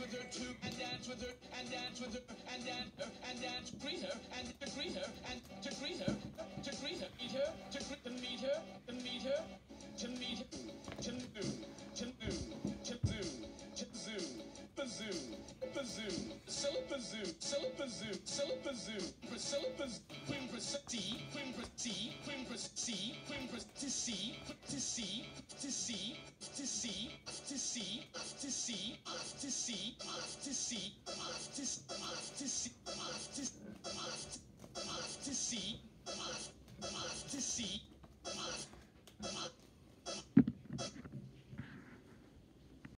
with her too, and dance with her, and dance with her, and dance and dance, greet her, and to greet her, and to greet her, to greet her, meet her, to greet, to meet her, to meet her, to meet her, to zoo, to zoo, to zoo, to zoo, bazoo, bazoo, syllabazoo, syllabazoo, syllabazoo, syllabazoo, queen C, queen for C, queen for C, queen for to C, to C, to C, to C, see, must to see, must to see, must to see, must to see, must to see, must to see.